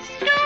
It's